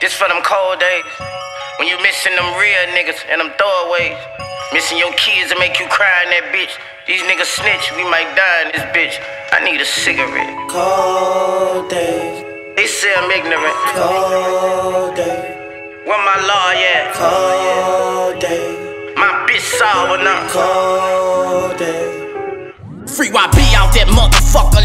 This for them cold days. When you missing them real niggas and them throwaways. Missing your kids and make you cry in that bitch. These niggas snitch, we might die in this bitch. I need a cigarette. Cold days, They say I'm ignorant. cold days, Where my law at? cold days, My bitch sour now. cold days. Free YB out that motherfucker,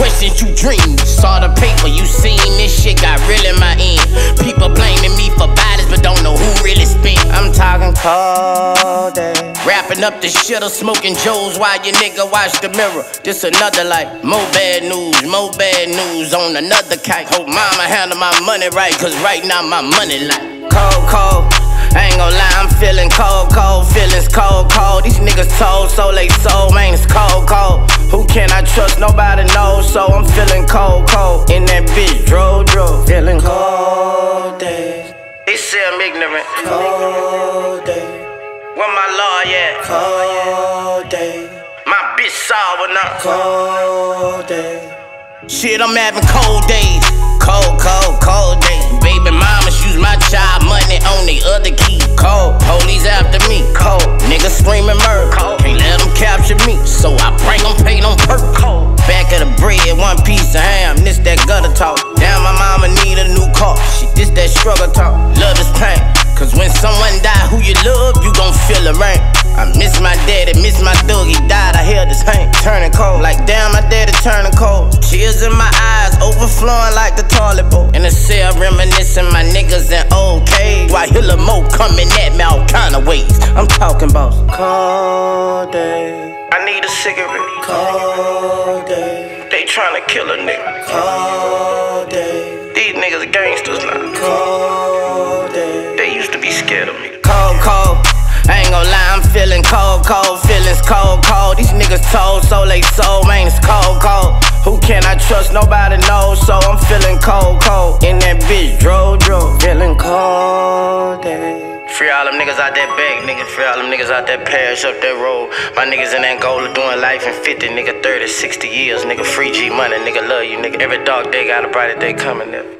questions you dream. Saw the paper, you seen this shit got real in my end. People blaming me for bodies, but don't know who really spent. I'm talking Cold days, Wrapping up the shit of smoking Joes while your nigga watch the mirror. This another like, More bad news, more bad news on another kite. Hope mama handle my money right, cause right now my money like cold, cold. I ain't gon' lie, I'm feeling cold, cold, feelings cold, cold. These niggas told, so they soul, can I trust? Nobody knows, so I'm feeling cold, cold. In that bitch, drove, drove, feeling cold. cold days, They say I'm ignorant. cold days, Where my law at? cold days, My bitch saw sour now. cold days. Shit, I'm having cold days. Cold, cold, cold days. Baby mamas use my child money on the other key. Cold, police after me. Cold, niggas screaming murder. Struggle talk. Love is pain. Cause when someone die who you love, you gon' feel the rain. I miss my daddy, miss my dog, he died, I hear this pain. Turning cold, like damn, my daddy turning cold. Tears in my eyes, overflowing like the toilet bowl. In the cell, reminiscing my niggas in old cage. While Hilla Mo coming at me all kind of ways. I'm talking about Cold day. I need a cigarette. cold day. They tryna kill a nigga. cold day. These niggas gangsters cold, cold, feelings cold, cold. These niggas told, so they soul, man, it's cold, cold. Who can I trust? Nobody knows, so I'm feeling cold, cold. In that bitch, drove, drove, feeling cold, days. Free all them niggas out that back, nigga. Free all them niggas out that parish up that road. My niggas in Angola doing life in 50, nigga, 30, 60 years, nigga. Free G money, nigga. Love you, nigga. Every dog day got a brighter day coming, nigga.